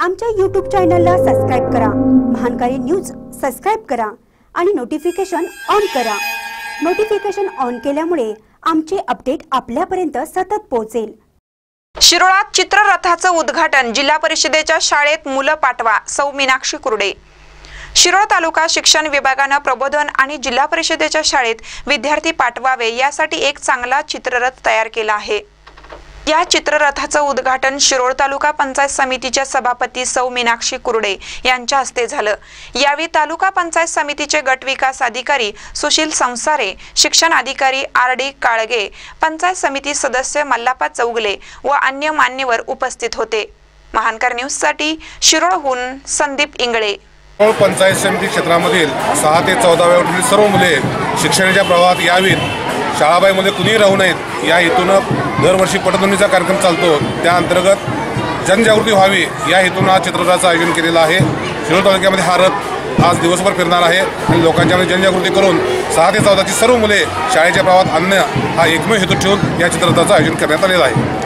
आमच्या यूट्यूब चॅनलला सबस्क्राईब करा. महानकारी न्यूज सबस्क्राईब करा आणि नोटिफिकेशन ऑन करा. नोटिफिकेशन ऑन केल्यामुळे आमचे अपडेट आपल्यापर्यंत सतत पोहोचेल. शिरोळात चित्ररथाचं उद्घाटन जिल्हा परिषदेच्या शाळेत मुलं पाठवा सौ मीनाक्षी कुरडे. शिरोळ तालुका शिक्षण विभागानं प्रबोधन आणि जिल्हा परिषदेच्या शाळेत विद्यार्थी पाठवावे यासाठी एक चांगला चित्ररथ तयार केला आहे. या चित्ररथाचं उद्घाटन शिरोळ तालुका पंचायत समितीच्या सभापती सौ मीनाक्षी कुरडे यांच्या हस्ते झालं. यावेळी तालुका पंचायत समितीचे गट विकास अधिकारी सुशील संसारे शिक्षण अधिकारी आर डी काळगे पंचायत समिती सदस्य मल्लापा चौगले व अन्य मान्यवर उपस्थित होते. महानकर न्यूजसाठी शिरोळहून संदीप इंगळे. पंचायत समिती क्षेत्रामधील सहा ते चौदाव्या सर्व मुले शिक्षणाच्या प्रवाहात यावीत. शाळाबाईमध्ये कुणीही राहू नयेत. या हेतूनं दरवर्षी पटध्वनीचा कार्यक्रम चालतो. त्या अंतर्गत जनजागृती व्हावी या हेतून हा चित्ररथाचं आयोजन केलेलं आहे. शिरोळ तालुक्यामध्ये हा रथ आज दिवसभर फिरणार आहे आणि लोकांच्यामध्ये जनजागृती करून सहा ते चौदाची सर्व मुले शाळेच्या प्रवाहात आणणं हा एकमेव हेतू ठेवून या चित्ररथाचं आयोजन करण्यात आलेलं आहे.